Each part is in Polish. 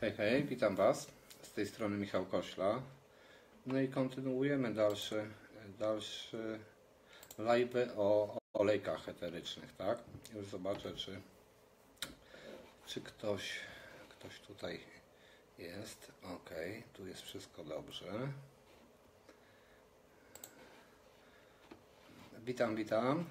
Hej, hej, witam Was. Z tej strony Michał Kośla. No i kontynuujemy dalszy, dalszy live o, o olejkach eterycznych, tak? Już zobaczę, czy, czy ktoś, ktoś tutaj jest. Ok, tu jest wszystko dobrze. Witam, witam.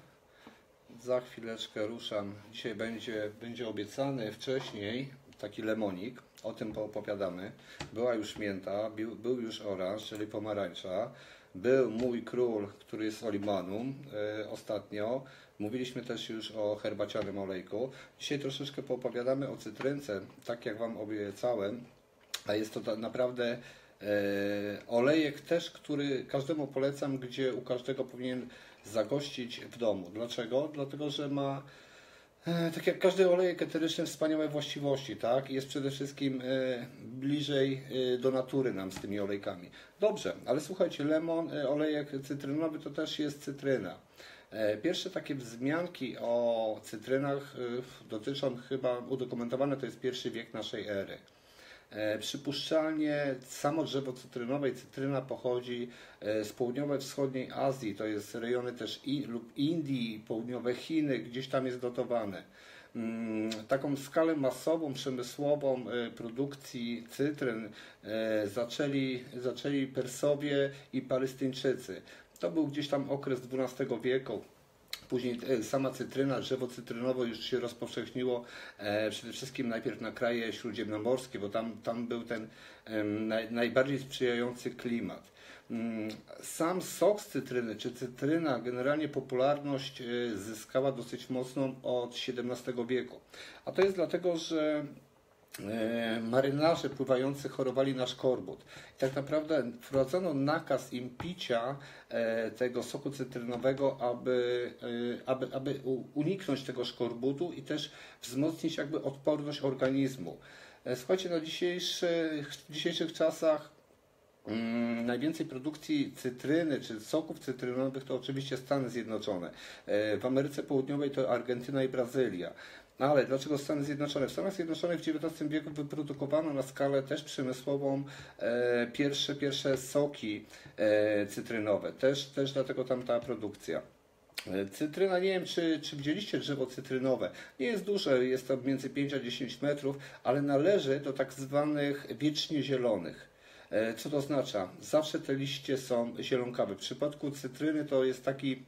Za chwileczkę ruszam. Dzisiaj będzie, będzie obiecany wcześniej taki lemonik. O tym poopowiadamy. Była już mięta, był, już oranż, czyli pomarańcza. Był mój król, który jest olimanum e, ostatnio. Mówiliśmy też już o herbacianym olejku. Dzisiaj troszeczkę poopowiadamy o cytrynce, tak jak Wam obiecałem. A jest to naprawdę e, olejek też, który każdemu polecam, gdzie u każdego powinien zagościć w domu. Dlaczego? Dlatego, że ma tak jak każdy olejek eteryczny, wspaniałe właściwości, tak? Jest przede wszystkim e, bliżej e, do natury nam z tymi olejkami. Dobrze, ale słuchajcie, lemon, olejek cytrynowy to też jest cytryna. Pierwsze takie wzmianki o cytrynach dotyczą chyba udokumentowane, to jest pierwszy wiek naszej ery. E, przypuszczalnie samo drzewo cytrynowe i cytryna pochodzi e, z południowej wschodniej Azji, to jest rejony też I, lub Indii, południowe Chiny, gdzieś tam jest dotowane. Mm, taką skalę masową, przemysłową e, produkcji cytryn zaczęli, zaczęli Persowie i Palestyńczycy. To był gdzieś tam okres XII wieku. Później e, sama cytryna, drzewo cytrynowe już się rozpowszechniło e, przede wszystkim najpierw na kraje śródziemnomorskie, bo tam, tam był ten naj, najbardziej sprzyjający klimat. Mm, sam sok z cytryny, czy cytryna, generalnie popularność e, zyskała dosyć mocną od XVII wieku. A to jest dlatego, że marynarze pływający chorowali na szkorbut. I tak naprawdę wprowadzono nakaz im picia e, tego soku cytrynowego, aby, e, aby, aby uniknąć tego szkorbutu i też wzmocnić jakby odporność organizmu. Słuchajcie, na dzisiejszych, w dzisiejszych czasach mm, najwięcej produkcji cytryny czy soków cytrynowych to oczywiście Stany Zjednoczone. W Ameryce Południowej to Argentyna i Brazylia. No ale dlaczego Stany Zjednoczone? W Stanach Zjednoczonych w XIX wieku wyprodukowano na skalę też przemysłową e, pierwsze, pierwsze soki e, cytrynowe. Też, też dlatego tam ta produkcja. E, cytryna, nie wiem czy, czy widzieliście drzewo cytrynowe. Nie jest duże, jest to między 5 a 10 metrów, ale należy do tak zwanych wiecznie zielonych. E, co to oznacza? Zawsze te liście są zielonkawe. W przypadku cytryny to jest taki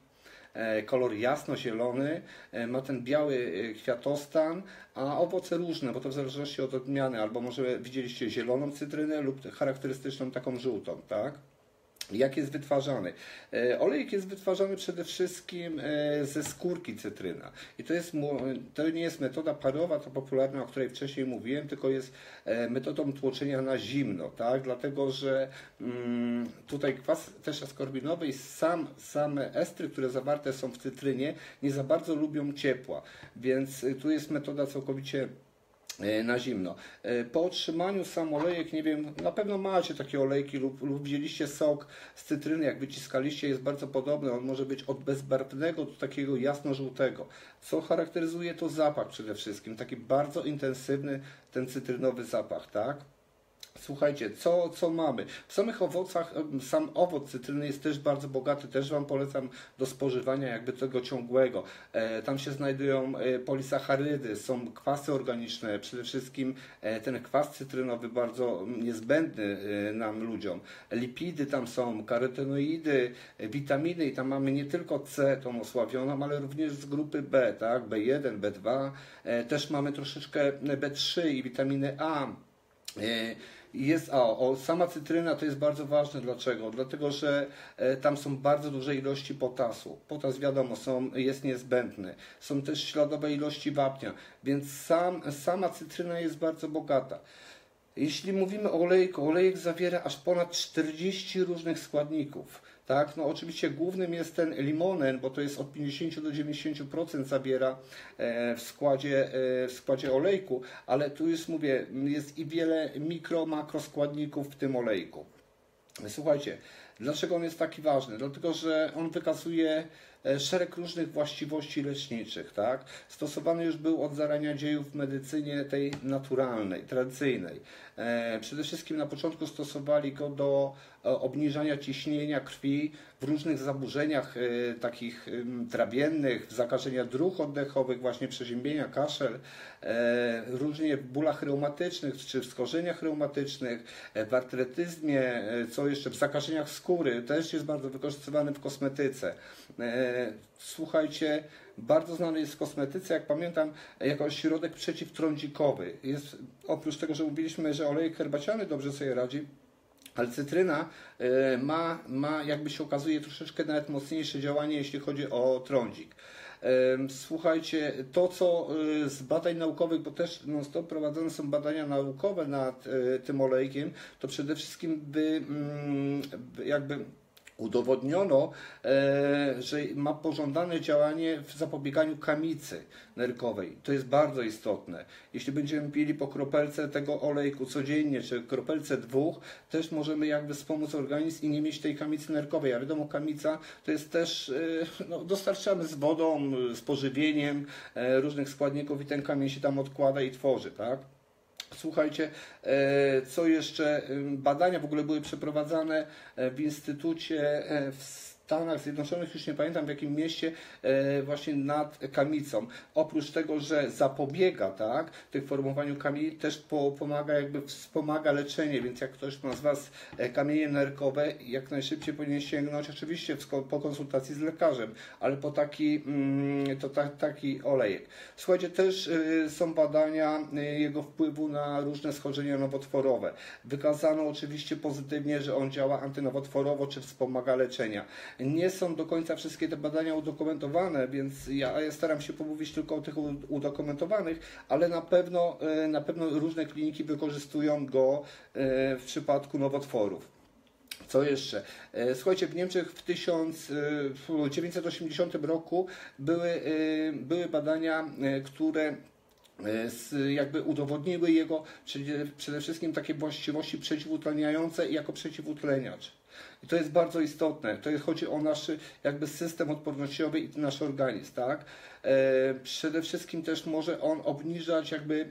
kolor jasno-zielony, e, ma ten biały e, kwiatostan, a owoce różne, bo to w zależności od odmiany, albo może widzieliście zieloną cytrynę lub charakterystyczną taką żółtą, tak? Jak jest wytwarzany? E, olejek jest wytwarzany przede wszystkim e, ze skórki cytryna. I to, jest, to nie jest metoda parowa, ta popularna, o której wcześniej mówiłem, tylko jest e, metodą tłoczenia na zimno, tak? Dlatego, że mm, tutaj kwas też askorbinowy i sam, same estry, które zawarte są w cytrynie, nie za bardzo lubią ciepła. Więc tu jest metoda całkowicie na zimno. E, po otrzymaniu sam olejek, nie wiem, na pewno macie takie olejki lub, lub wzięliście sok z cytryny, jak wyciskaliście, jest bardzo podobny. On może być od bezbarwnego do takiego jasno-żółtego. Co charakteryzuje to zapach przede wszystkim, taki bardzo intensywny ten cytrynowy zapach, tak? Słuchajcie, co, co mamy? W samych owocach, sam owoc cytryny jest też bardzo bogaty, też Wam polecam do spożywania jakby tego ciągłego. E, tam się znajdują e, polisacharydy, są kwasy organiczne, przede wszystkim e, ten kwas cytrynowy bardzo niezbędny nam ludziom. Lipidy tam są, karotenoidy, witaminy i tam mamy nie tylko C, tą osławioną, ale również z grupy B, tak? B1, B2, też mamy troszeczkę B3 i witaminy A. Jest, o, o, sama cytryna to jest bardzo ważne. Dlaczego? Dlatego, że e, tam są bardzo duże ilości potasu. Potas, wiadomo, są, jest niezbędny. Są też śladowe ilości wapnia, więc sam, sama cytryna jest bardzo bogata. Jeśli mówimy o olejku, olejek zawiera aż ponad 40 różnych składników. Tak? No oczywiście głównym jest ten limonen, bo to jest od 50 do 90% zawiera e, w składzie, e, w składzie olejku, ale tu już mówię, jest i wiele mikro, makroskładników w tym olejku. Słuchajcie, dlaczego on jest taki ważny? Dlatego, że on wykazuje szereg różnych właściwości leczniczych, tak? Stosowany już był od zarania dziejów w medycynie tej naturalnej, tradycyjnej. E, przede wszystkim na początku stosowali go do e, obniżania ciśnienia krwi w różnych zaburzeniach e, takich trawiennych, w zakażeniach dróg oddechowych, właśnie przeziębienia, kaszel, różnie w bólach reumatycznych czy w skorzeniach reumatycznych, w artretyzmie, co jeszcze w zakażeniach skóry, też jest bardzo wykorzystywany w kosmetyce. Słuchajcie, bardzo znany jest w kosmetyce, jak pamiętam, jako środek przeciwtrądzikowy. Jest, oprócz tego, że mówiliśmy, że olejek herbaciany dobrze sobie radzi, ale cytryna e, ma, ma, jakby się okazuje, troszeczkę nawet mocniejsze działanie, jeśli chodzi o trądzik. Słuchajcie, to co e, z badań naukowych, bo też non stop prowadzone są badania naukowe nad e, tym olejkiem, to przede wszystkim by mm, jakby udowodniono, e, że ma pożądane działanie w zapobieganiu kamicy nerkowej. To jest bardzo istotne. Jeśli będziemy pili po kropelce tego olejku codziennie, czy kropelce dwóch, też możemy jakby wspomóc organizm i nie mieć tej kamicy nerkowej. A wiadomo, kamica to jest też, e, no, dostarczamy z wodą, z pożywieniem e, różnych składników i ten kamień się tam odkłada i tworzy, tak? Słuchajcie, e, co jeszcze? Badania w ogóle były przeprowadzane e, w Instytucie e, w Stanach Zjednoczonych, już nie pamiętam w jakim mieście, e, właśnie nad kamicą. Oprócz tego, że zapobiega tak, tych formowaniu kamieni, też po, pomaga, jakby wspomaga leczenie, więc jak ktoś ma z Was e, kamienie nerkowe, jak najszybciej powinien sięgnąć, oczywiście po konsultacji z lekarzem, ale po taki, mm, to ta, taki olejek. Słuchajcie, też e, są badania jego wpływu na różne schorzenia nowotworowe. Wykazano oczywiście pozytywnie, że on działa antynowotworowo, czy wspomaga leczenia. Nie są do końca wszystkie te badania udokumentowane, więc ja, staram się pomówić tylko o tych udokumentowanych, ale na pewno, e, na pewno różne kliniki wykorzystują go e, w przypadku nowotworów. Co jeszcze? E, słuchajcie, w Niemczech w 1980 roku były, były badania, które jakby udowodniły jego przede wszystkim takie właściwości przeciwutleniające jako przeciwutleniacz. I to jest bardzo istotne. To jest, chodzi o nasz jakby system odpornościowy i nasz organizm, tak? E, przede wszystkim też może on obniżać jakby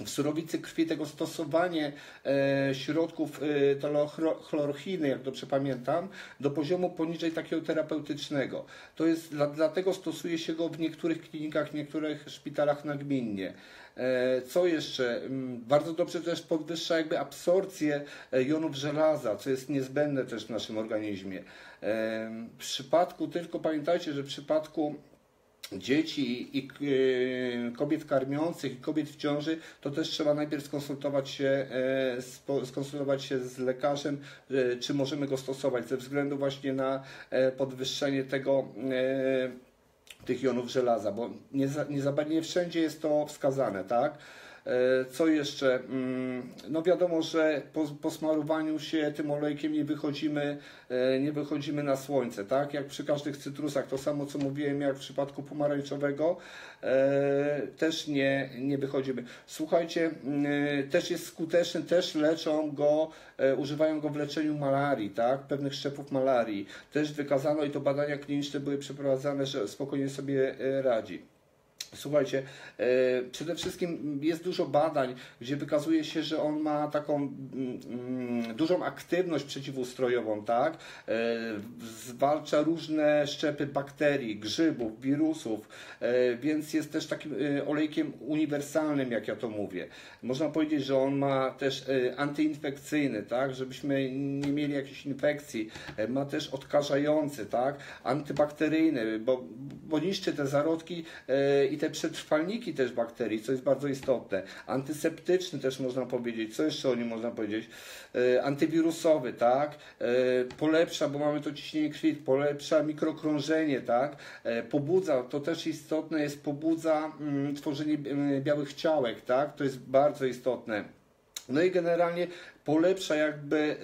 w surowicy krwi tego stosowanie e, środków e, chlorochiny, jak dobrze pamiętam, do poziomu poniżej takiego terapeutycznego. To jest dla, dlatego stosuje się go w niektórych klinikach, w niektórych szpitalach nagminnie. E, co jeszcze? Mm, bardzo dobrze też podwyższa jakby absorpcję e, jonów żelaza, co jest niezbędne też w naszym organizmie. E, w przypadku, tylko pamiętajcie, że w przypadku dzieci i kobiet karmiących i kobiet w ciąży, to też trzeba najpierw skonsultować się, skonsultować się z lekarzem, czy możemy go stosować ze względu właśnie na podwyższenie tego tych jonów żelaza, bo nie, za, nie, za, nie wszędzie jest to wskazane, tak? E, co jeszcze? Mm, no wiadomo, że po, po smarowaniu się tym olejkiem nie wychodzimy, e, nie wychodzimy na słońce, tak? Jak przy każdych cytrusach, to samo co mówiłem, jak w przypadku pomarańczowego, e, też nie, nie wychodzimy. Słuchajcie, mm, też jest skuteczny, też leczą go, używają go w leczeniu malarii, tak? Pewnych szczepów malarii. Też wykazano i to badania kliniczne były przeprowadzane, że spokojnie sobie radzi. Słuchajcie, e, przede wszystkim jest dużo badań, gdzie wykazuje się, że on ma taką mm, mm, dużą aktywność przeciwustrojową, tak? E, zwalcza różne szczepy bakterii, grzybów, wirusów, e, więc jest też takim olejkiem uniwersalnym, jak ja to mówię. Można powiedzieć, że on ma też antyinfekcyjny, tak? Żebyśmy nie mieli jakichś infekcji. Ma też odkażający, tak? Antybakteryjny, bo, bo niszczy te zarodki i te te przetrwalniki też bakterii, co jest bardzo istotne. Antyseptyczny też można powiedzieć. Co jeszcze o nim można powiedzieć? E, antywirusowy, tak? E, polepsza, bo mamy to ciśnienie krwi, polepsza mikrokrążenie, tak? E, pobudza, to też istotne jest, pobudza mm, tworzenie białych ciałek, tak? To jest bardzo istotne. No i generalnie polepsza jakby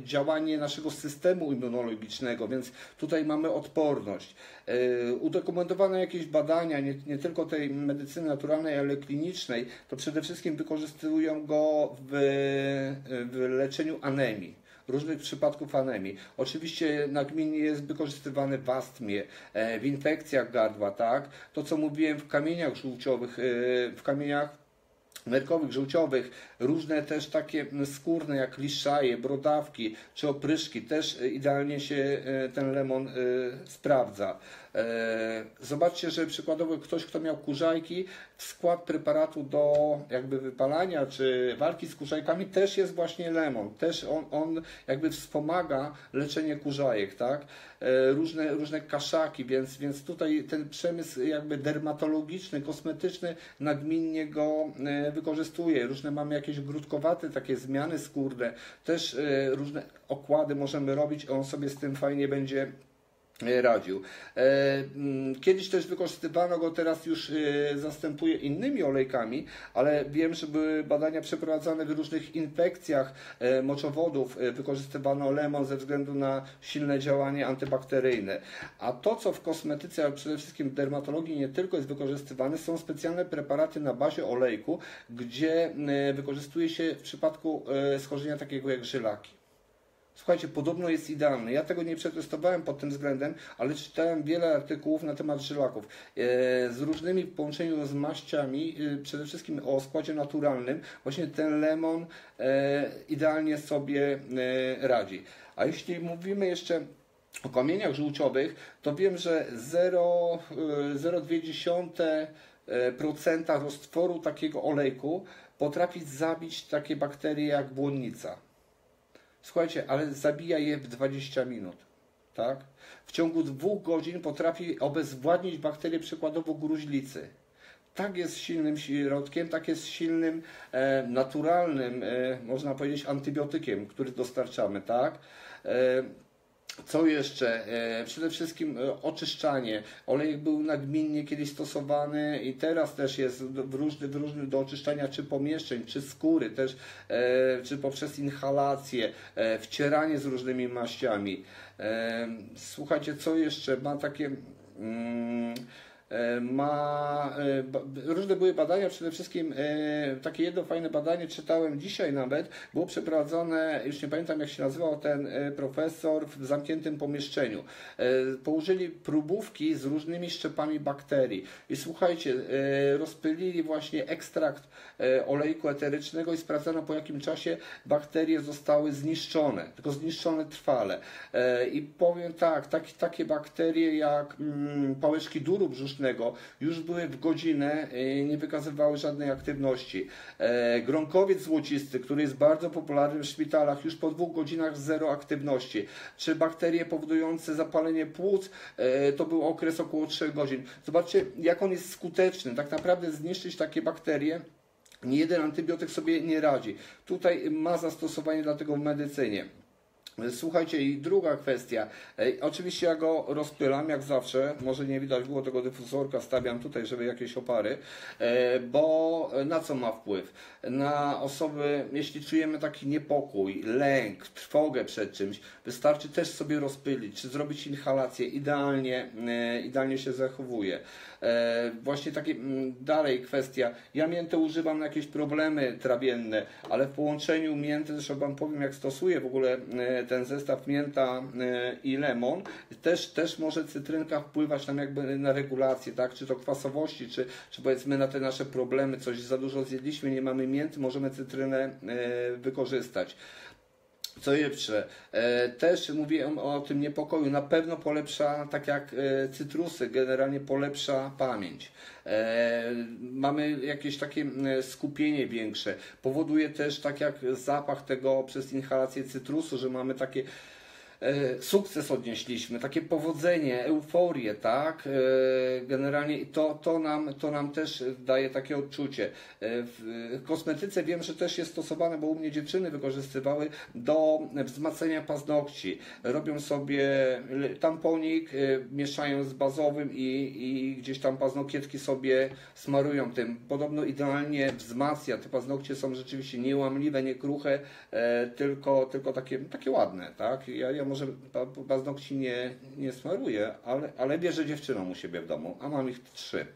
e, działanie naszego systemu immunologicznego, więc tutaj mamy odporność. E, udokumentowane jakieś badania, nie, nie tylko tej medycyny naturalnej, ale klinicznej, to przede wszystkim wykorzystują go w, w leczeniu anemii różnych przypadków anemii. Oczywiście nagminnie jest wykorzystywany w astmie, e, w infekcjach gardła, tak? To co mówiłem w kamieniach żółciowych, e, w kamieniach nerkowych, żółciowych, różne też takie skórne jak liszaje, brodawki czy opryszki, też idealnie się ten lemon sprawdza. Zobaczcie, że przykładowo ktoś, kto miał kurzajki, skład preparatu do jakby wypalania czy walki z kurzajkami też jest właśnie lemon. Też on, on jakby wspomaga leczenie kurzajek, tak? E, różne, różne kaszaki, więc, więc tutaj ten przemysł jakby dermatologiczny, kosmetyczny nagminnie go e, wykorzystuje. Różne mamy jakieś grudkowate takie zmiany skórne, też e, różne okłady możemy robić, on sobie z tym fajnie będzie E, radził. E, mm, kiedyś też wykorzystywano go, teraz już e, zastępuje innymi olejkami, ale wiem, że były badania przeprowadzane w różnych infekcjach moczowodów. Wykorzystywano lemon ze względu na silne działanie antybakteryjne. A to, co w kosmetyce, ale przede wszystkim w dermatologii nie tylko jest wykorzystywane, są specjalne preparaty na bazie olejku, gdzie wykorzystuje się w przypadku schorzenia takiego jak żylaki. Słuchajcie, podobno jest idealny. Ja tego nie przetestowałem pod tym względem, ale czytałem wiele artykułów na temat żylaków. E, z różnymi w połączeniu z maściami, e, przede wszystkim o składzie naturalnym, właśnie ten lemon e, idealnie sobie radzi. A jeśli mówimy jeszcze o kamieniach żółciowych, to wiem, że 0,2% roztworu takiego olejku potrafi zabić takie bakterie jak błonnica. Słuchajcie, ale zabija je w 20 minut. Tak? W ciągu dwóch godzin potrafi obezwładnić bakterie przykładowo gruźlicy. Tak jest silnym środkiem, tak jest silnym, e, naturalnym, e, można powiedzieć, antybiotykiem, który dostarczamy. Tak? E, co jeszcze? E, przede wszystkim e, oczyszczanie. Olejek był nagminnie kiedyś stosowany i teraz też jest w różny, w różny do oczyszczania czy pomieszczeń, czy skóry, też, e, czy poprzez inhalację, wcieranie z różnymi maściami. Słuchajcie, co jeszcze? Ma takie. Mm, ma e, różne były badania, przede wszystkim e, takie jedno fajne badanie czytałem dzisiaj nawet, było przeprowadzone, już nie pamiętam jak się nazywał ten profesor w zamkniętym pomieszczeniu. Położyli próbówki z różnymi szczepami bakterii i słuchajcie, rozpylili właśnie ekstrakt olejku eterycznego i sprawdzono po jakim czasie bakterie zostały zniszczone, tylko zniszczone trwale. I powiem tak, tak takie bakterie jak mm, pałeczki duru już były w godzinę, e, nie wykazywały żadnej aktywności. E, gronkowiec złocisty, który jest bardzo popularny w szpitalach, już po dwóch godzinach zero aktywności. Czy bakterie powodujące zapalenie płuc, e, to był okres około 3 godzin. Zobaczcie, jak on jest skuteczny. Tak naprawdę zniszczyć takie bakterie nie jeden antybiotyk sobie nie radzi. Tutaj ma zastosowanie dlatego w medycynie. Słuchajcie, i druga kwestia. Oczywiście ja go rozpylam, jak zawsze. Może nie widać było tego dyfuzorka, stawiam tutaj, żeby jakieś opary. E, bo na co ma wpływ? Na osoby, jeśli czujemy taki niepokój, lęk, trwogę przed czymś, wystarczy też sobie rozpylić, czy zrobić inhalację. Idealnie, e, idealnie się zachowuje. E, właśnie takie mm, dalej kwestia. Ja miętę używam na jakieś problemy trawienne, ale w połączeniu mięty, zresztą Wam powiem jak stosuję w ogóle ten zestaw mięta e, i lemon, też, też może cytrynka wpływać nam jakby na regulację, tak? Czy to kwasowości, czy, czy powiedzmy na te nasze problemy, coś za dużo zjedliśmy, nie mamy mięty, możemy cytrynę e, wykorzystać. Co jeszcze? E, też mówiłem o tym niepokoju. Na pewno polepsza, tak jak cytrusy, generalnie polepsza pamięć. Mamy jakieś takie skupienie większe. Powoduje też, tak jak zapach tego przez inhalację cytrusu, że mamy takie E, sukces odnieśliśmy, takie powodzenie, euforię, tak? E, generalnie to, to, nam, to nam też daje takie odczucie. E, w kosmetyce wiem, że też jest stosowane, bo u mnie dziewczyny wykorzystywały do wzmacniania paznokci. Robią sobie tamponik, mieszają z bazowym i, i gdzieś tam paznokietki sobie smarują tym. Podobno idealnie wzmacnia. Te paznokcie są rzeczywiście niełamliwe, nie kruche, tylko, tylko takie, takie ładne, tak? Ja, ja może paznokci nie, nie smaruję, ale, ale bierze dziewczyną u siebie w domu, a mam ich trzy.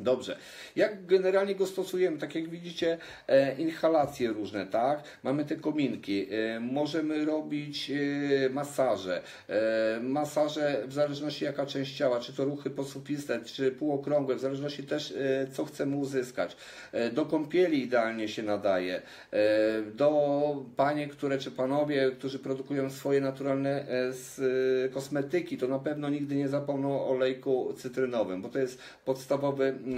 Dobrze. Jak generalnie go stosujemy? Tak jak widzicie, e, inhalacje różne, tak? Mamy te kominki. E, możemy robić e, masaże. E, masaże w zależności jaka część ciała, czy to ruchy posufiste, czy półokrągłe, w zależności też e, co chcemy uzyskać. E, do kąpieli idealnie się nadaje. E, do panie, które, czy panowie, którzy produkują swoje naturalne e, z, e, kosmetyki, to na pewno nigdy nie zapomną o olejku cytrynowym, bo to jest podstawowy e,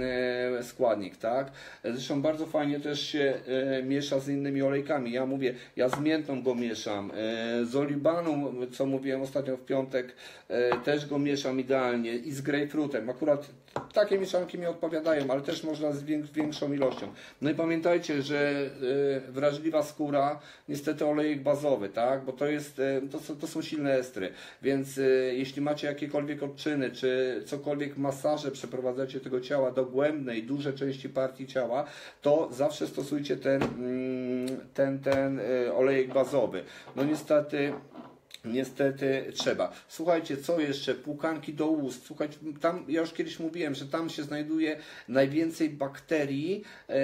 składnik, tak? Zresztą bardzo fajnie też się e, miesza z innymi olejkami. Ja mówię, ja z miętą go mieszam, e, z olibaną, co mówiłem ostatnio w piątek, e, też go mieszam idealnie i z grejpfrutem. Akurat takie mieszanki mi odpowiadają, ale też można z większą ilością. No i pamiętajcie, że e, wrażliwa skóra, niestety olejek bazowy, tak? Bo to jest, e, to, są- to są silne estry, więc e, jeśli macie jakiekolwiek odczyny, czy cokolwiek masaże przeprowadzacie tego ciała dogłębnej, duże części partii ciała, to zawsze stosujcie ten, mm, ten, ten olejek bazowy. No niestety Niestety trzeba. Słuchajcie, co jeszcze? Płukanki do ust. Słuchajcie, tam ja już kiedyś mówiłem, że tam się znajduje najwięcej bakterii, e,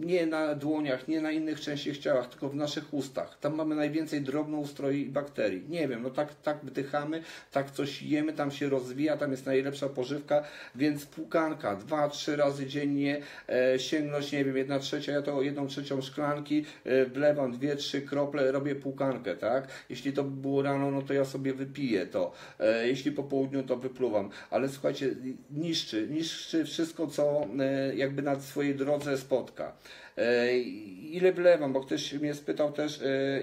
nie na dłoniach, nie na innych częściach ciała, tylko w naszych ustach. Tam mamy najwięcej drobnoustroi i bakterii. Nie wiem, no tak, tak wdychamy, tak coś jemy, tam się rozwija, tam jest najlepsza pożywka, więc płukanka dwa, trzy razy dziennie e, sięgnąć, nie wiem, jedna trzecia, ja to jedną trzecią szklanki e, wlewam dwie, trzy krople, robię płukankę, tak? Jeśli to by było rano, no to ja sobie wypiję to. E, jeśli po południu, to wypluwam. Ale słuchajcie, niszczy, niszczy wszystko, co e, jakby na swojej drodze spotka. E, ile wlewam, bo ktoś mnie spytał też, e,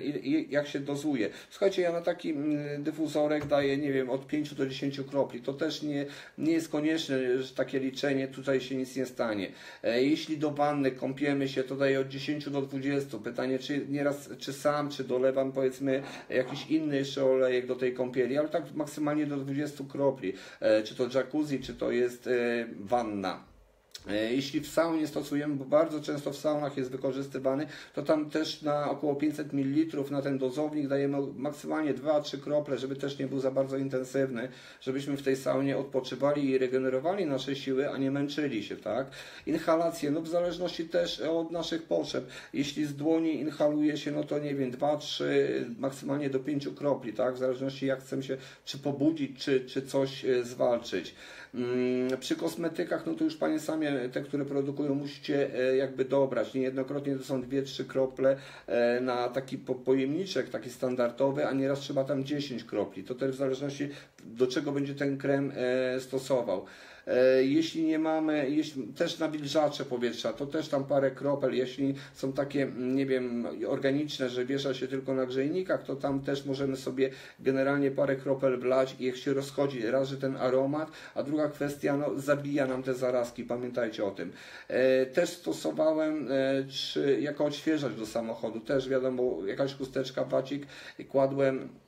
jak się dozuje. Słuchajcie, ja na taki mm, dyfuzorek daję, nie wiem, od 5 do 10 kropli. To też nie, nie jest konieczne, że takie liczenie, tutaj się nic nie stanie. E, Jeśli do wanny kąpiemy się, to daję od 10 do 20. Pytanie, czy nieraz, czy sam, czy dolewam, powiedzmy, jakiś inny jeszcze olejek do tej kąpieli, ale tak maksymalnie do 20 kropli. Czy to jacuzzi, czy to jest wanna. E, Jeśli w saunie stosujemy, bo bardzo często w saunach jest wykorzystywany, to tam też na około 500 ml na ten dozownik dajemy maksymalnie 2-3 krople, żeby też nie był za bardzo intensywny, żebyśmy w tej saunie odpoczywali i regenerowali nasze siły, a nie męczyli się, tak? Inhalacje, no w zależności też od naszych potrzeb. Jeśli z dłoni inhaluje się, no to nie wiem, 2-3, maksymalnie do 5 kropli, tak? W zależności jak chcemy się czy pobudzić, czy, czy coś e, zwalczyć. Mm, Przy kosmetykach, no to już Panie sami, te, które produkują, musicie e, jakby dobrać. Niejednokrotnie to są 2-3 krople e, na taki po- pojemniczek, taki standardowy, a nieraz trzeba tam 10 kropli. To też w zależności do czego będzie ten krem e, stosował. E, Jeśli nie mamy, jeśli, też nawilżacze powietrza, to też tam parę kropel. Jeśli są takie, mm, nie wiem, organiczne, że wiesza się tylko na grzejnikach, to tam też możemy sobie generalnie parę kropel wlać i jak się rozchodzi, raz, że ten aromat, a druga kwestia, no, zabija nam te zarazki, pamiętajcie o tym. E, Też stosowałem e, czy, jako odświeżacz do samochodu, też wiadomo, jakaś chusteczka, wacik, kładłem e,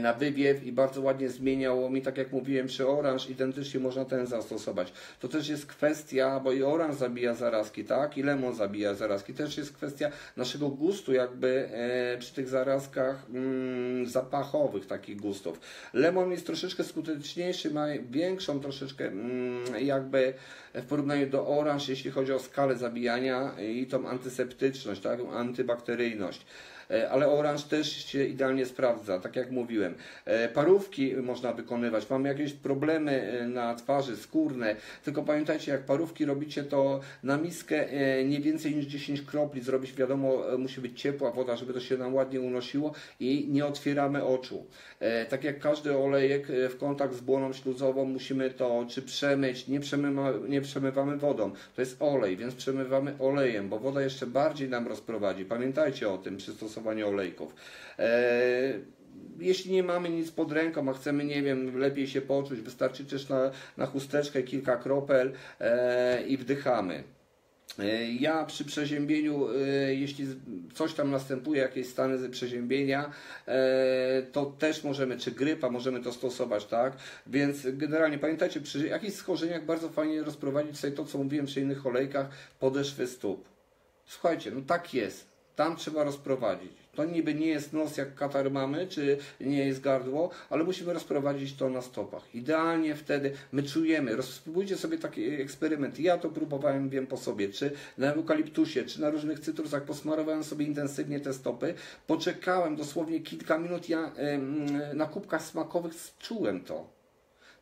na wywiew i bardzo ładnie zmieniało mi, tak jak mówiłem, przy oranż identycznie można ten zastosować. To też jest kwestia, bo i oranż zabija zarazki, tak? I lemon zabija zarazki. Też jest kwestia naszego gustu jakby e, przy tych zarazkach mm, zapachowych takich gustów. Lemon jest troszeczkę skuteczniejszy, ma większą troszeczkę mm, jakby w porównaniu do oranż, jeśli chodzi o skalę zabijania i tą antyseptyczność, tak? antybakteryjność. E, ale oranż też się idealnie sprawdza, tak jak mówiłem. E, Parówki można wykonywać, mamy jakieś problemy e, na twarzy, skórne, tylko pamiętajcie, jak parówki robicie, to na miskę nie więcej niż 10 kropli zrobić, wiadomo, musi być ciepła woda, żeby to się nam ładnie unosiło i nie otwieramy oczu. Tak jak każdy olejek w kontakt z błoną śluzową musimy to czy przemyć, nie, przemywa, nie przemywamy wodą, to jest olej, więc przemywamy olejem, bo woda jeszcze bardziej nam rozprowadzi. Pamiętajcie o tym przy stosowaniu olejków. E, jeśli nie mamy nic pod ręką, a chcemy, nie wiem, lepiej się poczuć, wystarczy też na, na chusteczkę kilka kropel e, i wdychamy. E, Ja przy przeziębieniu, jeśli coś tam następuje, jakieś stany przeziębienia, to też możemy, czy grypa, możemy to stosować, tak? Więc generalnie pamiętajcie, przy jakichś schorzeniach bardzo fajnie rozprowadzić sobie to, co mówiłem przy innych olejkach, podeszwy stóp. Słuchajcie, no tak jest. Tam trzeba rozprowadzić. To niby nie jest nos jak katar mamy, czy nie jest gardło, ale musimy rozprowadzić to na stopach. Idealnie wtedy my czujemy, spróbujcie sobie taki eksperyment. Ja to próbowałem, wiem po sobie, czy na eukaliptusie, czy na różnych cytrusach, posmarowałem sobie intensywnie te stopy, poczekałem dosłownie kilka minut, ja na kubkach smakowych czułem to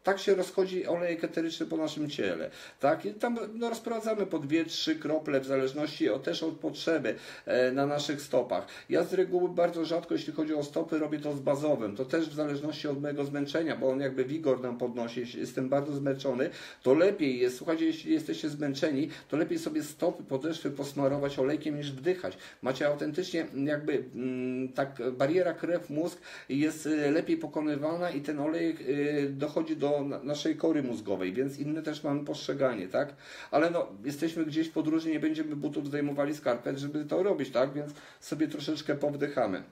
tak się rozchodzi olejek eteryczny po naszym ciele. Tak? I tam no, rozprowadzamy po dwie, trzy krople, w zależności od, też od potrzeby e, na naszych stopach. Ja z reguły bardzo rzadko, jeśli chodzi o stopy, robię to z bazowym. To też w zależności od mojego zmęczenia, bo on jakby wigor nam podnosi. Jeśli jestem bardzo zmęczony, to lepiej jest, słuchajcie, jeśli jesteście zmęczeni, to lepiej sobie stopy, podeszwy posmarować olejkiem niż wdychać. Macie autentycznie jakby mm, tak bariera krew-mózg jest e, lepiej pokonywana i ten olejek e, dochodzi do naszej kory mózgowej, więc inne też mamy postrzeganie, tak? Ale no, jesteśmy gdzieś w podróży, nie będziemy butów zdejmowali skarpet, żeby to robić, tak? Więc sobie troszeczkę powdychamy.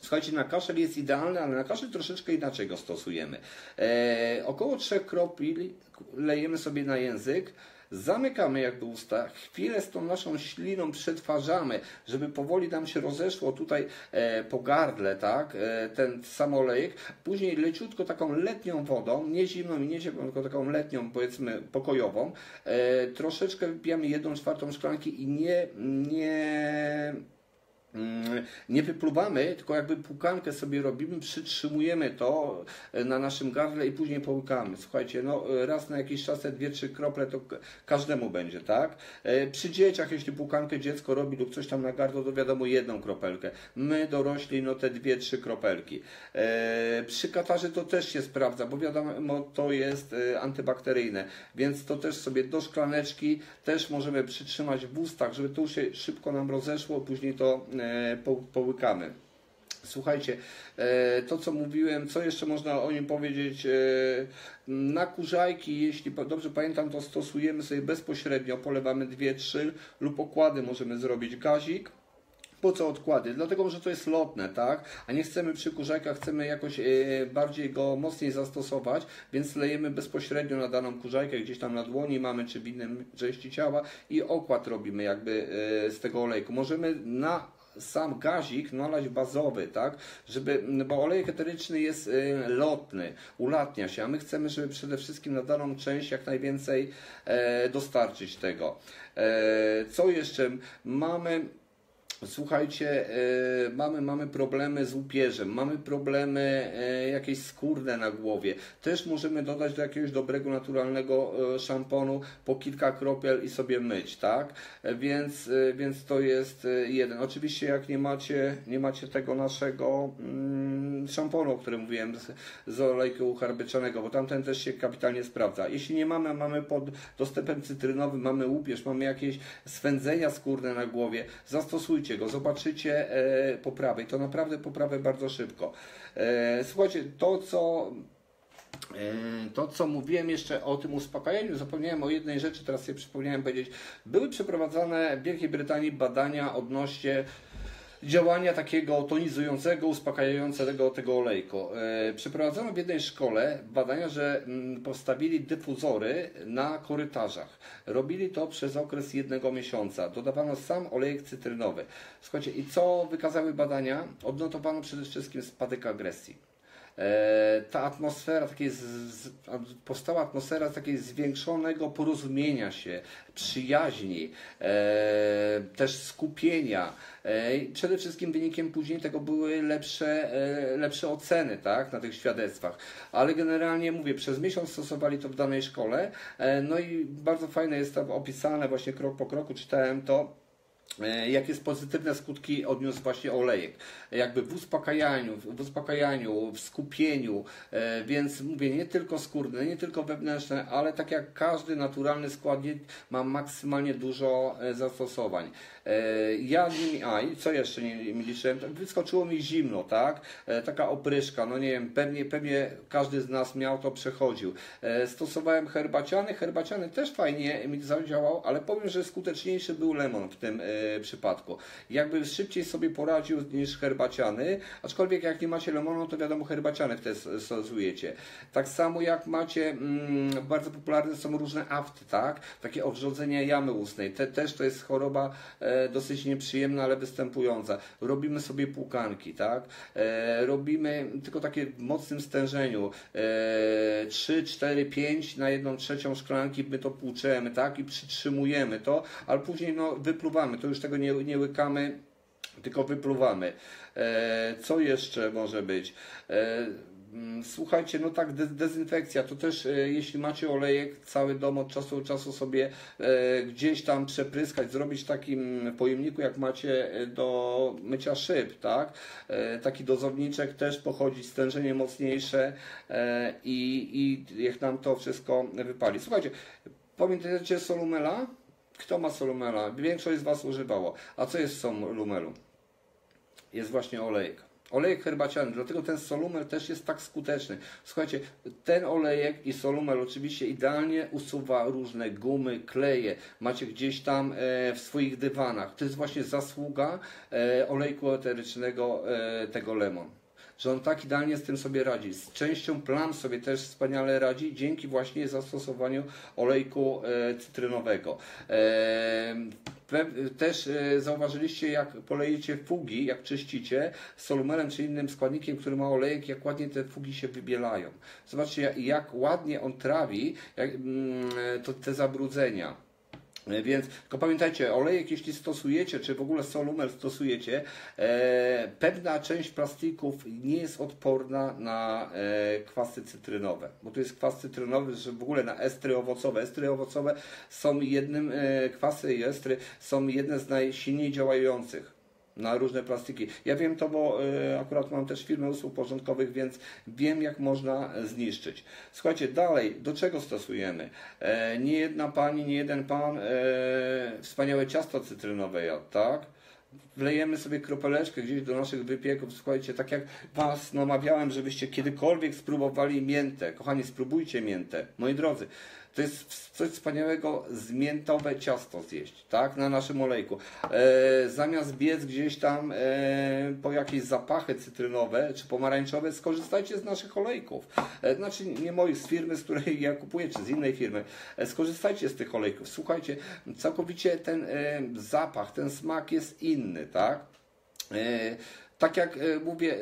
Słuchajcie, na kaszel jest idealny, ale na kaszel troszeczkę inaczej go stosujemy. E, około trzech kropli lejemy sobie na język, zamykamy jakby usta, chwilę z tą naszą śliną przetwarzamy, żeby powoli nam się rozeszło tutaj e, po gardle, tak, e, ten samolejek, później leciutko taką letnią wodą, nie zimną i nie ciepłą, tylko taką letnią, powiedzmy pokojową, e, troszeczkę wypijamy jedną czwartą szklanki i nie, nie nie wypluwamy, tylko jakby pukankę sobie robimy, przytrzymujemy to e, na naszym gardle i później połykamy. Słuchajcie, no raz na jakiś czas te dwie, trzy krople to każdemu będzie, tak? E, przy dzieciach, jeśli pukankę dziecko robi lub coś tam na gardło, to wiadomo jedną kropelkę. My dorośli, no te dwie, trzy kropelki. E, przy katarze to też się sprawdza, bo wiadomo, to jest antybakteryjne, więc to też sobie do szklaneczki też możemy przytrzymać w ustach, żeby to się szybko nam rozeszło, później to E, połykamy. Słuchajcie, e, to co mówiłem, co jeszcze można o nim powiedzieć? E, na kurzajki, jeśli dobrze pamiętam, to stosujemy sobie bezpośrednio, polewamy 2-3 lub okłady możemy zrobić gazik. Po co odkłady? Dlatego, że to jest lotne, tak? A nie chcemy przy kurzajkach, chcemy jakoś bardziej go mocniej zastosować, więc lejemy bezpośrednio na daną kurzajkę, gdzieś tam na dłoni mamy, czy w innym części ciała i okład robimy jakby z tego olejku. Możemy na sam gazik nalać bazowy, tak, żeby, bo olejek eteryczny jest y, lotny, ulatnia się, a my chcemy, żeby przede wszystkim na daną część jak najwięcej e, dostarczyć tego. E, co jeszcze? Mamy Słuchajcie, e, mamy, mamy problemy z łupieżem, mamy problemy e, jakieś skórne na głowie. Też możemy dodać do jakiegoś dobrego, naturalnego e, szamponu po kilka kropel i sobie myć, tak? Więc, więc to jest jeden. Oczywiście jak nie macie, nie macie tego naszego mm, szamponu, o którym mówiłem, z, z olejku charbyczanego, bo tamten też się kapitalnie sprawdza. Jeśli nie mamy, mamy pod dostępem cytrynowym, mamy łupież, mamy jakieś swędzenia skórne na głowie, zastosujcie go, zobaczycie e, poprawę i to naprawdę poprawę bardzo szybko. E, słuchajcie, to co e, to, co mówiłem jeszcze o tym uspokajaniu, zapomniałem o jednej rzeczy, teraz sobie przypomniałem powiedzieć. Były przeprowadzane w Wielkiej Brytanii badania odnośnie działania takiego tonizującego, uspokajającego tego olejku. E, przeprowadzono w jednej szkole badania, że mm, postawili dyfuzory na korytarzach. Robili to przez okres jednego miesiąca. Dodawano sam olejek cytrynowy. Słuchajcie, i co wykazały badania? Odnotowano przede wszystkim spadek agresji ta atmosfera, takiej z, powstała atmosfera takiej zwiększonego porozumienia się, przyjaźni, e, też skupienia. E, przede wszystkim wynikiem później tego były lepsze, lepsze oceny tak, na tych świadectwach. Ale generalnie mówię, przez miesiąc stosowali to w danej szkole. No i bardzo fajne jest to opisane, właśnie krok po kroku czytałem to E, jakie pozytywne skutki odniósł właśnie olejek. Jakby w uspokajaniu, w uspokajaniu, w skupieniu, e, więc mówię, nie tylko skórne, nie tylko wewnętrzne, ale tak jak każdy naturalny składnik ma maksymalnie dużo e, zastosowań. Ja nimi, a i co jeszcze nie, nie liczyłem, wyskoczyło mi zimno, tak? Taka opryszka, no nie wiem, pewnie, pewnie każdy z nas miał to, przechodził. Stosowałem herbaciany, herbaciany też fajnie mi zadziałał, ale powiem, że skuteczniejszy był lemon w tym e, przypadku. Jakby szybciej sobie poradził niż herbaciany, aczkolwiek jak nie macie lemonu, to wiadomo herbaciany wtedy stosujecie. Tak samo jak macie, mm, bardzo popularne są różne afty, tak? Takie owrzodzenia jamy ustnej. Te, też to jest choroba e, dosyć nieprzyjemna, ale występująca. Robimy sobie płukanki, tak? E, robimy tylko takie w mocnym stężeniu. E, 3, 4, 5 na jedną trzecią szklanki my to płuczemy, tak? I przytrzymujemy to, ale później no, wypluwamy. To już tego nie, nie łykamy, tylko wypluwamy. E, co jeszcze może być? Mm, słuchajcie, no tak, dezynfekcja to też, e, jeśli macie olejek, cały dom od czasu do czasu sobie e, gdzieś tam przepryskać, zrobić takim pojemniku, jak macie e, do mycia szyb, tak? Taki dozowniczek też pochodzi, stężenie mocniejsze i, i jak nam to wszystko wypali. Słuchajcie, pamiętacie solumela? Kto ma solumela? Większość z Was używało. A co jest w solumelu? Jest właśnie olejek. Olejek herbaciany, dlatego ten solumel też jest tak skuteczny. Słuchajcie, ten olejek i solumel oczywiście idealnie usuwa różne gumy, kleje. Macie gdzieś tam e, w swoich dywanach. To jest właśnie zasługa e, olejku eterycznego e, tego lemon że on tak idealnie z tym sobie radzi. Z częścią plam sobie też wspaniale radzi dzięki właśnie zastosowaniu olejku e, cytrynowego. E, też e, zauważyliście, jak polejecie fugi, jak czyścicie solumerem czy innym składnikiem, który ma olejek, jak ładnie te fugi się wybielają. Zobaczcie, jak ładnie on trawi jak, mm, to, te zabrudzenia. E, więc tylko pamiętajcie, olejek jeśli stosujecie, czy w ogóle solumer stosujecie, e, pewna część plastików nie jest odporna na e, kwasy cytrynowe, bo to jest kwas cytrynowy, że w ogóle na estry owocowe. Estry owocowe są jednym, e, kwasy i estry są jedne z najsilniej działających na różne plastiki. Ja wiem to, bo y, akurat mam też firmę usług porządkowych, więc wiem jak można zniszczyć. Słuchajcie, dalej, do czego stosujemy? E, nie jedna pani, nie jeden pan e, wspaniałe ciasto cytrynowe jadł, tak? wlejemy sobie kropeleczkę gdzieś do naszych wypieków. Słuchajcie, tak jak Was namawiałem, żebyście kiedykolwiek spróbowali miętę. Kochani, spróbujcie miętę. Moi drodzy, to jest coś wspaniałego zmiętowe ciasto zjeść, tak, na naszym olejku. E, zamiast biec gdzieś tam e, po jakieś zapachy cytrynowe czy pomarańczowe, skorzystajcie z naszych olejków. E, znaczy nie moich, z firmy, z której ja kupuję, czy z innej firmy. E, skorzystajcie z tych olejków. Słuchajcie, całkowicie ten e, zapach, ten smak jest inny, tak. Tak jak e, mówię, e,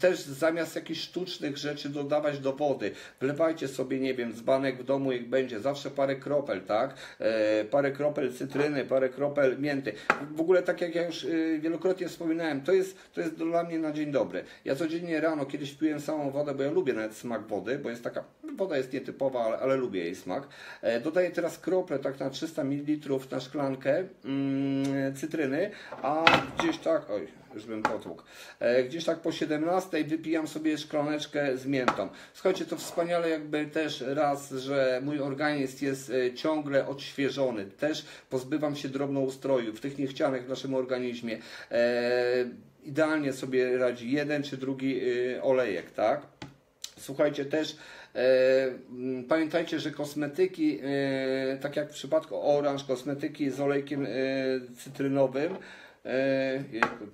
też zamiast jakichś sztucznych rzeczy dodawać do wody, wlewajcie sobie, nie wiem, dzbanek w domu, jak będzie, zawsze parę kropel, tak? E, parę kropel cytryny, parę kropel mięty. W ogóle, tak jak ja już wielokrotnie wspominałem, to jest, to jest dla mnie na dzień dobry. Ja codziennie rano kiedyś piłem samą wodę, bo ja lubię nawet smak wody, bo jest taka, woda jest nietypowa, ale, ale lubię jej smak. Dodaję teraz krople, tak na 300 ml na szklankę mm, cytryny, a gdzieś tak, oj, już bym potłukł. E, gdzieś tak po 17 wypijam sobie szklaneczkę z miętą. Słuchajcie, to wspaniale jakby też raz, że mój organizm jest e, ciągle odświeżony. Też pozbywam się drobnoustroju w tych niechcianych w naszym organizmie. E, idealnie sobie radzi jeden czy drugi olejek, tak? Słuchajcie, też pamiętajcie, że kosmetyki, tak jak w przypadku oranż, kosmetyki z olejkiem cytrynowym,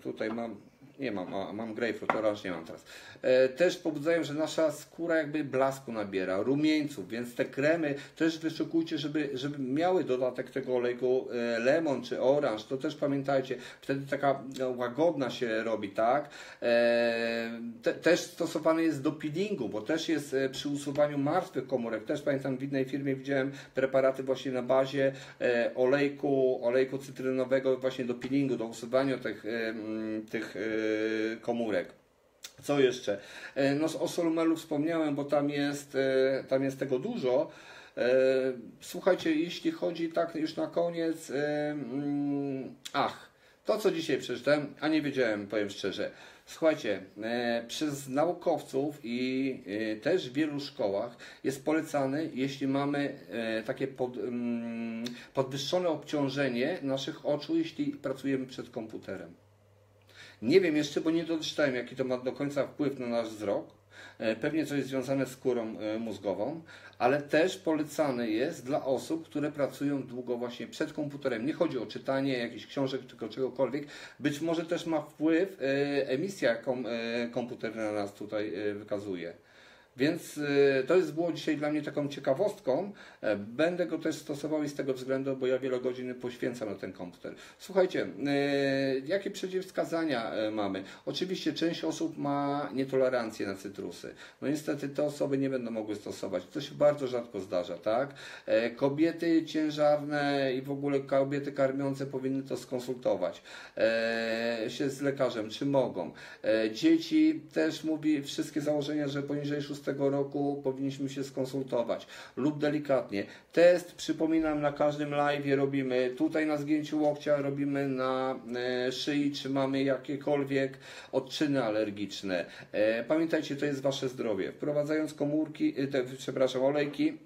tutaj mam, nie mam, a, mam grapefruit, oranż nie mam teraz. E, też pobudzają, że nasza skóra jakby blasku nabiera, rumieńców, więc te kremy też wyszukujcie, żeby, żeby miały dodatek tego olejku e, lemon czy oranż, to też pamiętajcie, wtedy taka no, łagodna się robi, tak? E, te, też stosowany jest do peelingu, bo też jest przy usuwaniu martwych komórek, też pamiętam w innej firmie widziałem preparaty właśnie na bazie olejku, olejku cytrynowego właśnie do peelingu, do usuwania tych, tych komórek. Co jeszcze? E, no o Solomelu wspomniałem, bo tam jest, e, tam jest tego dużo. E, słuchajcie, jeśli chodzi tak już na koniec, mm, ach, to co dzisiaj przeczytałem, a nie wiedziałem, powiem szczerze. Słuchajcie, przez naukowców i też w wielu szkołach jest polecany, jeśli mamy takie pod, mm, podwyższone obciążenie naszych oczu, jeśli pracujemy przed komputerem. Nie wiem jeszcze, bo nie doczytałem, jaki to ma do końca wpływ na nasz wzrok, E, pewnie coś związane z skórą e, mózgową, ale też polecany jest dla osób, które pracują długo właśnie przed komputerem. Nie chodzi o czytanie jakichś książek, tylko czegokolwiek. Być może też ma wpływ e, emisja, jaką komputer na nas tutaj wykazuje. Więc y, to jest było dzisiaj dla mnie taką ciekawostką. E, będę go też stosował i z tego względu, bo ja wiele godzin poświęcam na ten komputer. Słuchajcie, y, jakie przeciwwskazania e, mamy? Oczywiście część osób ma nietolerancję na cytrusy. No niestety te osoby nie będą mogły stosować. To się bardzo rzadko zdarza, tak? E, kobiety ciężarne i w ogóle kobiety karmiące powinny to skonsultować się z lekarzem, czy mogą. Dzieci też mówi wszystkie założenia, że poniżej 6 roku powinniśmy się skonsultować lub delikatnie. Test, przypominam, na każdym live robimy tutaj na zgięciu łokcia, robimy na e, szyi, czy mamy jakiekolwiek odczyny alergiczne. E, pamiętajcie, to jest Wasze zdrowie. Wprowadzając komórki, e, te, przepraszam, olejki,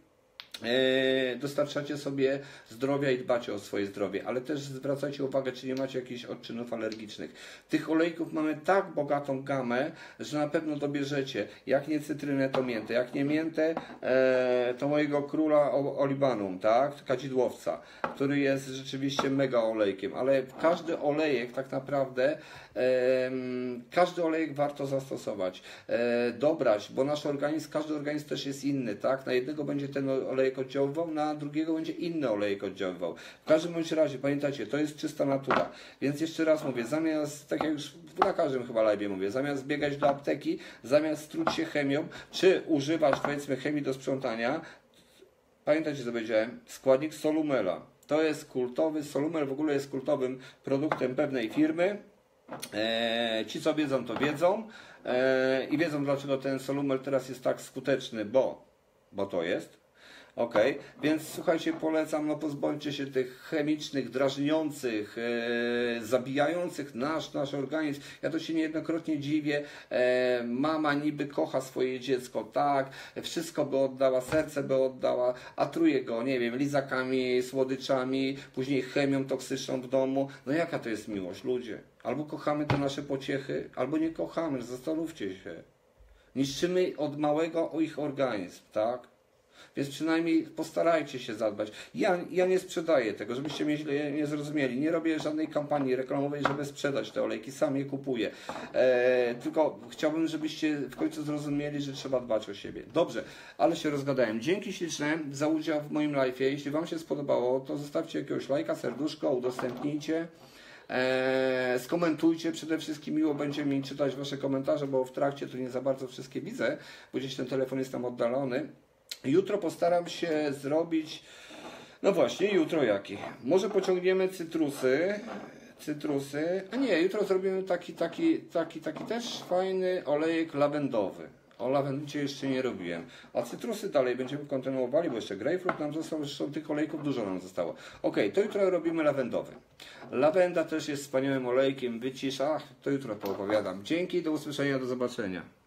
dostarczacie sobie zdrowia i dbacie o swoje zdrowie, ale też zwracajcie uwagę, czy nie macie jakichś odczynów alergicznych. Tych olejków mamy tak bogatą gamę, że na pewno dobierzecie, jak nie cytrynę, to miętę, jak nie miętę, e, to mojego króla olibanum, tak, kadzidłowca, który jest rzeczywiście mega olejkiem, ale każdy olejek tak naprawdę każdy olejek warto zastosować, e, dobrać, bo nasz organizm, każdy organizm też jest inny, tak? Na jednego będzie ten olejek oddziaływał, na drugiego będzie inny olejek oddziaływał. W każdym bądź razie, pamiętajcie, to jest czysta natura. Więc jeszcze raz mówię, zamiast, tak jak już na każdym chyba live mówię, zamiast biegać do apteki, zamiast struć się chemią, czy używać powiedzmy chemii do sprzątania, pamiętajcie co powiedziałem, składnik solumela. To jest kultowy, solumel w ogóle jest kultowym produktem pewnej firmy, ci, co wiedzą, to wiedzą e, i wiedzą, dlaczego ten Solumel teraz jest tak skuteczny, bo, bo to jest. Ok, więc słuchajcie, polecam, no pozbądźcie się tych chemicznych, drażniących, e, zabijających nasz, nasz organizm. Ja to się niejednokrotnie dziwię. E, mama niby kocha swoje dziecko, tak, wszystko by oddała, serce by oddała, a truje go, nie wiem, lizakami, słodyczami, później chemią toksyczną w domu. No jaka to jest miłość, ludzie? Albo kochamy te nasze pociechy, albo nie kochamy, zastanówcie się. Niszczymy od małego ich organizm, tak? Więc przynajmniej postarajcie się zadbać. Ja, ja nie sprzedaję tego, żebyście mnie źle nie zrozumieli. Nie robię żadnej kampanii reklamowej, żeby sprzedać te olejki. Sam je kupuję. E, tylko chciałbym, żebyście w końcu zrozumieli, że trzeba dbać o siebie. Dobrze, ale się rozgadałem. Dzięki śliczne za udział w moim live. Jeśli Wam się spodobało, to zostawcie jakiegoś lajka, serduszko, udostępnijcie. Eee, skomentujcie, przede wszystkim miło będzie mi czytać Wasze komentarze, bo w trakcie to nie za bardzo wszystkie widzę, bo gdzieś ten telefon jest tam oddalony. Jutro postaram się zrobić, no właśnie, jutro jaki? Może pociągniemy cytrusy, cytrusy, a nie, jutro zrobimy taki, taki, taki, taki też fajny olejek lawendowy. O lawendzie jeszcze nie robiłem. A cytrusy dalej będziemy kontynuowali, bo jeszcze grapefruit nam został, zresztą tych olejków dużo nam zostało. Ok, to jutro robimy lawendowy. Lawenda też jest wspaniałym olejkiem, wycisza. To jutro poopowiadam. Dzięki, do usłyszenia, do zobaczenia.